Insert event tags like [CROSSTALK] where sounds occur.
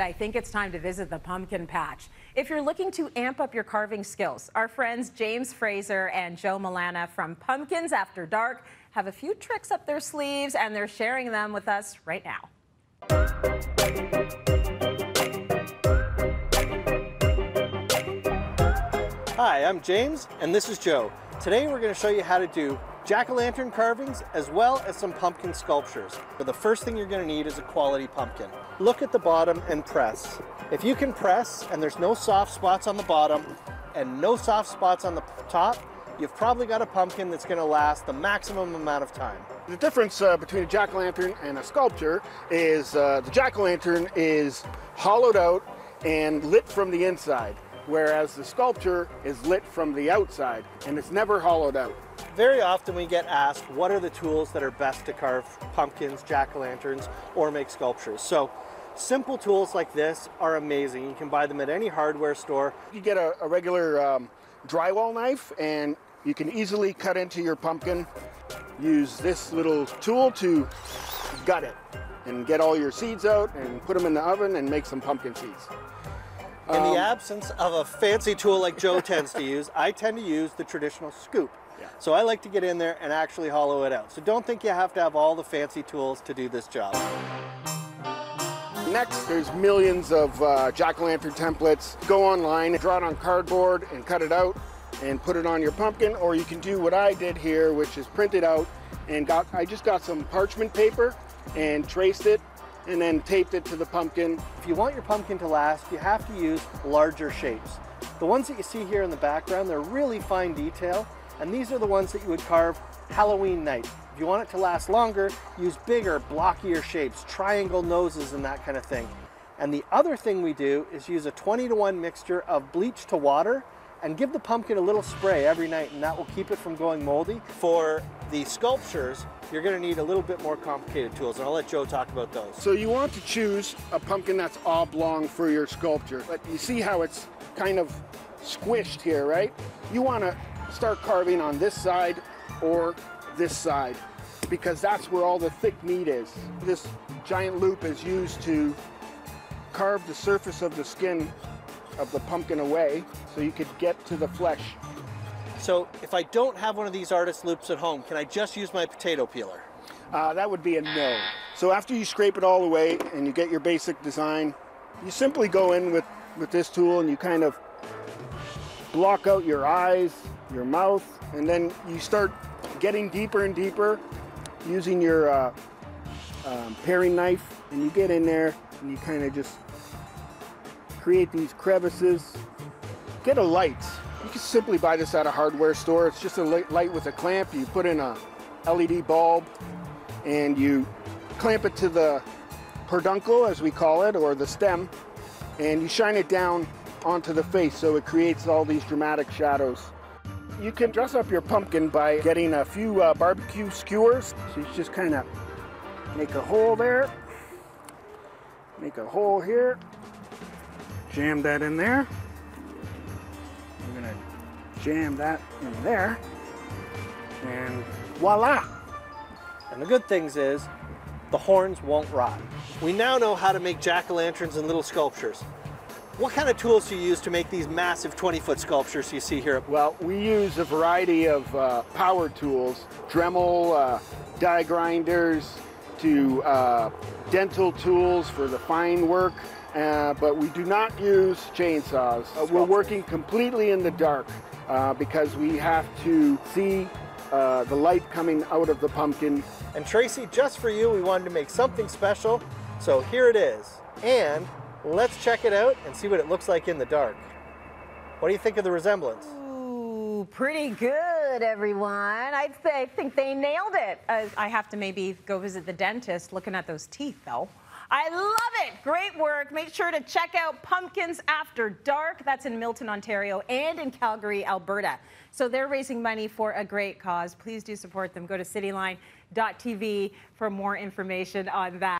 I think it's time to visit the pumpkin patch. If you're looking to amp up your carving skills, our friends James Fraser and Joe Milana from Pumpkins After Dark have a few tricks up their sleeves and they're sharing them with us right now. Hi, I'm James and this is Joe. Today we're going to show you how to do jack-o'-lantern carvings as well as some pumpkin sculptures. But the first thing you're going to need is a quality pumpkin. Look at the bottom and press. If you can press and there's no soft spots on the bottom and no soft spots on the top, you've probably got a pumpkin that's going to last the maximum amount of time. The difference uh, between a jack-o'-lantern and a sculpture is uh, the jack-o'-lantern is hollowed out and lit from the inside whereas the sculpture is lit from the outside and it's never hollowed out. Very often we get asked what are the tools that are best to carve pumpkins, jack-o'-lanterns, or make sculptures. So simple tools like this are amazing. You can buy them at any hardware store. You get a, a regular um, drywall knife and you can easily cut into your pumpkin. Use this little tool to gut it and get all your seeds out and put them in the oven and make some pumpkin seeds. In the um, absence of a fancy tool like Joe [LAUGHS] tends to use, I tend to use the traditional scoop. Yeah. So I like to get in there and actually hollow it out. So don't think you have to have all the fancy tools to do this job. Next, there's millions of uh, jack-o'-lantern templates. Go online, draw it on cardboard and cut it out and put it on your pumpkin, or you can do what I did here, which is print it out and got, I just got some parchment paper and traced it and then taped it to the pumpkin. If you want your pumpkin to last, you have to use larger shapes. The ones that you see here in the background, they're really fine detail, and these are the ones that you would carve Halloween night. If you want it to last longer, use bigger, blockier shapes, triangle noses and that kind of thing. And the other thing we do is use a 20 to 1 mixture of bleach to water and give the pumpkin a little spray every night and that will keep it from going moldy. For the sculptures, you're gonna need a little bit more complicated tools and I'll let Joe talk about those. So you want to choose a pumpkin that's oblong for your sculpture, but you see how it's kind of squished here, right? You wanna start carving on this side or this side because that's where all the thick meat is. This giant loop is used to carve the surface of the skin of the pumpkin away so you could get to the flesh. So if I don't have one of these artist loops at home, can I just use my potato peeler? Uh, that would be a no. So after you scrape it all away and you get your basic design, you simply go in with, with this tool and you kind of block out your eyes, your mouth, and then you start getting deeper and deeper using your uh, um, paring knife and you get in there and you kind of just create these crevices. Get a light. You can simply buy this at a hardware store. It's just a light with a clamp. You put in a LED bulb and you clamp it to the peduncle, as we call it, or the stem, and you shine it down onto the face so it creates all these dramatic shadows. You can dress up your pumpkin by getting a few uh, barbecue skewers. So you just kind of make a hole there, make a hole here, jam that in there. I'm gonna jam that in there, and voila! And the good things is, the horns won't rot. We now know how to make jack-o'-lanterns and little sculptures. What kind of tools do you use to make these massive 20-foot sculptures you see here? Well, we use a variety of uh, power tools, Dremel, uh, die grinders, to uh, dental tools for the fine work, uh, but we do not use chainsaws. Uh, we're working completely in the dark uh, because we have to see uh, the light coming out of the pumpkin. And Tracy, just for you, we wanted to make something special. So here it is. And let's check it out and see what it looks like in the dark. What do you think of the resemblance? Ooh, pretty good, everyone. I, th I think they nailed it. Uh, I have to maybe go visit the dentist looking at those teeth, though. I love it. Great work. Make sure to check out Pumpkins After Dark. That's in Milton, Ontario, and in Calgary, Alberta. So they're raising money for a great cause. Please do support them. Go to cityline.tv for more information on that.